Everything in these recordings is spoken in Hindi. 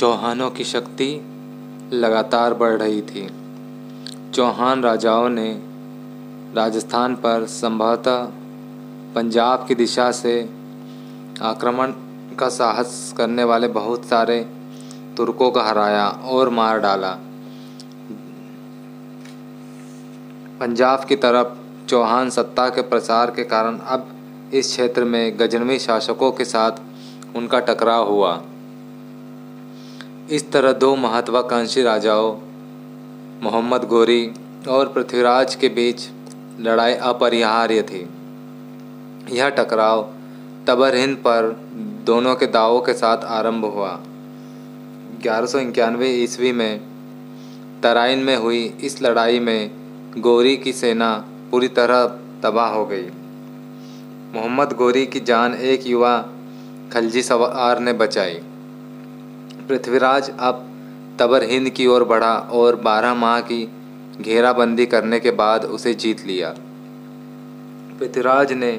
चौहानों की शक्ति लगातार बढ़ रही थी। चौहान राजाओं ने राजस्थान पर संभवतः पंजाब की दिशा से आक्रमण का साहस करने वाले बहुत सारे तुर्कों को हराया और मार डाला। पंजाब की तरफ़ चौहान सत्ता के प्रसार के कारण अब इस क्षेत्र में गजनवी शासकों के साथ उनका टकराव हुआ। इस तरह दो महत्वाकांक्षी राजाओं, मोहम्मद गोरी और पृथ्वीराज के बीच लड़ाई अपरिहार्य थी। यह टकराव तबर हिंद पर दोनों के दावों के साथ आरंभ हुआ। ग्यारह ईस्वी में तराइन में हुई इस लड़ाई में गोरी की सेना पूरी तरह तबाह हो गई। मोहम्मद गोरी की जान एक युवा खलजी सवार ने बचाई। पृथ्वीराज अब तबर हिंद की ओर बढ़ा और बारह माह की घेराबंदी करने के बाद उसे जीत लिया। पृथ्वीराज ने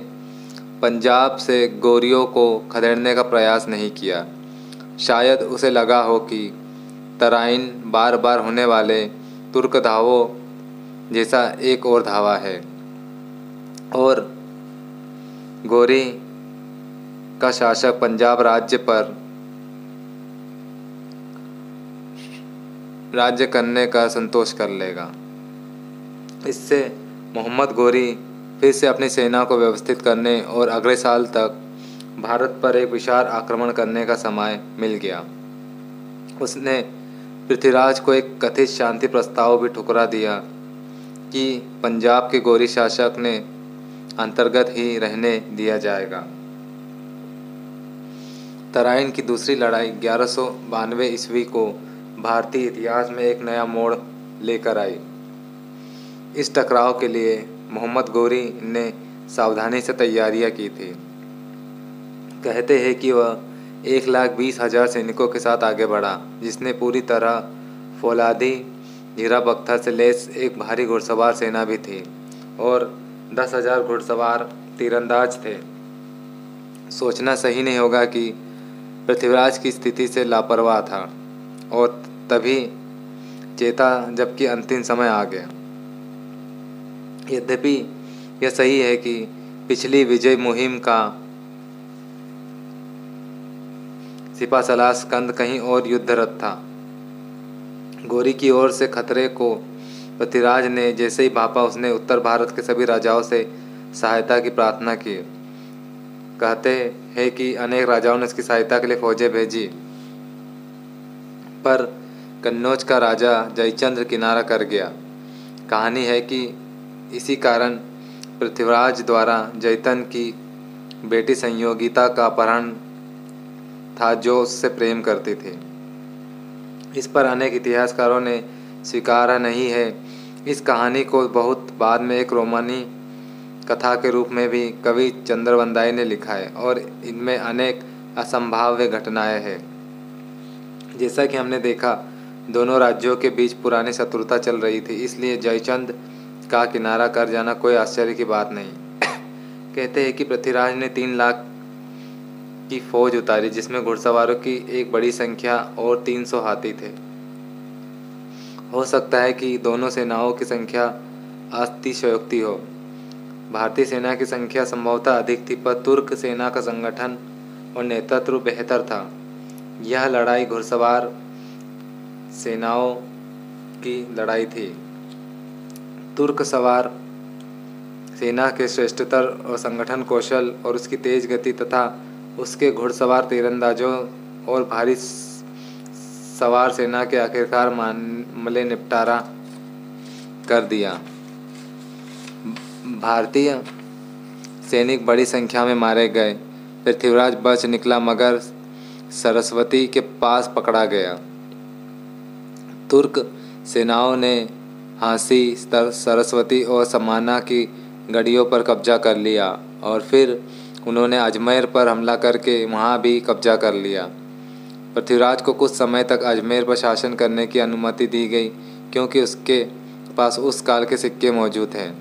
पंजाब से गोरियों को खदेड़ने का प्रयास नहीं किया। शायद उसे लगा हो कि तराइन बार बार होने वाले तुर्क धावों जैसा एक और धावा है। और गोरी का शासक पंजाब राज्य पर राज्य करने का संतोष कर लेगा। इससे मोहम्मद गोरी फिर से अपनी सेना को व्यवस्थित करने और अगले साल तक भारत पर एक विशाल आक्रमण करने का समय मिल गया। उसने पृथ्वीराज को एक कथित शांति प्रस्ताव भी ठुकरा दिया कि पंजाब के गोरी शासक ने अंतर्गत ही रहने दिया जाएगा। तराइन की दूसरी लड़ाई ग्यारह ईस्वी को भारतीय इतिहास में एक नया मोड़ लेकर आई। इस टकराव के लिए मोहम्मद गोरी ने सावधानी से तैयारियाँ की थी। कहते हैं कि वह एक लाख बीस हज़ार सैनिकों के साथ आगे बढ़ा, जिसने पूरी तरह फौलादी हीरा पत्थर से लेस एक भारी घुड़सवार सेना भी थी और दस हज़ार घुड़सवार तीरंदाज थे। सोचना सही नहीं होगा कि पृथ्वीराज की स्थिति से लापरवाह था और तभी चेता जबकि अंतिम समय आ गया। यद्यपि यह सही है कि पिछली विजय मुहिम का सिपा सलाह स्कंद कहीं और युद्धरत था। गोरी की ओर से खतरे को पृथ्वीराज ने जैसे ही भापा उसने उत्तर भारत के सभी राजाओं से सहायता की प्रार्थना की, कहते हैं कि अनेक राजाओं ने इसकी सहायता के लिए फौजें भेजी। पर कन्नौज का राजा जयचंद्र किनारा कर गया। कहानी है कि इसी कारण पृथ्वीराज द्वारा जयतन की बेटी संयोगिता का अपहरण था जो उससे प्रेम करती थी। इस पर अनेक इतिहासकारों ने स्वीकारा नहीं है। इस कहानी को बहुत बाद में एक रोमानी कथा के रूप में भी कवि चंद्रवंदाई ने लिखा है और इनमें अनेक असंभाव्य घटनाएँ हैं। जैसा कि हमने देखा दोनों राज्यों के बीच पुरानी शत्रुता चल रही थी, इसलिए जयचंद का किनारा कर जाना कोई आश्चर्य की बात नहीं। कहते हैं कि पृथ्वीराज ने तीन लाख की फौज उतारी, जिसमें घुड़सवारों की एक बड़ी संख्या और तीन सौ हाथी थे। हो सकता है कि दोनों सेनाओं की संख्या अतिशयोक्ति हो। भारतीय सेना की संख्या संभवतः अधिक थी, पर तुर्क सेना का संगठन और नेतृत्व बेहतर था। यह लड़ाई घुड़सवार सेनाओं की लड़ाई थी। तुर्क सवार सेना के श्रेष्ठतर और संगठन कौशल और उसकी तेज गति तथा उसके घुड़सवार तीरंदाजों और भारी सवार सेना के आखिरकार मामले निपटारा कर दिया। भारतीय सैनिक बड़ी संख्या में मारे गए। पृथ्वीराज बच निकला मगर सरस्वती के पास पकड़ा गया। तुर्क सेनाओं ने हांसी सरस्वती और समाना की गढ़ियों पर कब्जा कर लिया और फिर उन्होंने अजमेर पर हमला करके वहाँ भी कब्जा कर लिया। पृथ्वीराज को कुछ समय तक अजमेर पर शासन करने की अनुमति दी गई, क्योंकि उसके पास उस काल के सिक्के मौजूद हैं,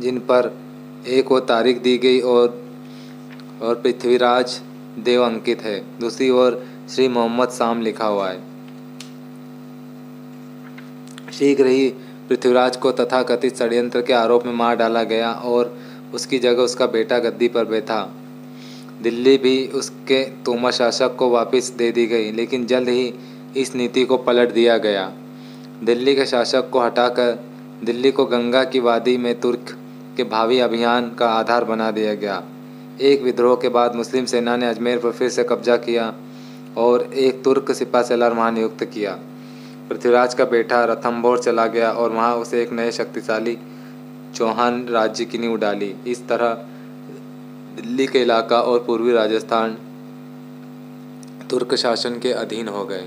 जिन पर एक और तारीख दी गई और और पृथ्वीराज देव अंकित है, दूसरी ओर श्री मोहम्मद शाम लिखा हुआ है। शीघ्र ही पृथ्वीराज को तथाकथित षड्यंत्र के आरोप में मार डाला गया और उसकी जगह उसका बेटा गद्दी पर बैठा। दिल्ली भी उसके तोमा शासक को वापस दे दी गई, लेकिन जल्द ही इस नीति को पलट दिया गया। दिल्ली के शासक को हटाकर दिल्ली को गंगा की वादी में तुर्क के भावी अभियान का आधार बना दिया गया। एक विद्रोह के बाद मुस्लिम सेना ने अजमेर पर फिर से कब्जा किया और एक तुर्क सिपा सलार महानियुक्त किया। पृथ्वीराज का बेटा रथम्बोर चला गया और वहाँ उसे एक नए शक्तिशाली चौहान राज्य की नींव डाली। इस तरह दिल्ली के इलाका और पूर्वी राजस्थान तुर्क शासन के अधीन हो गए।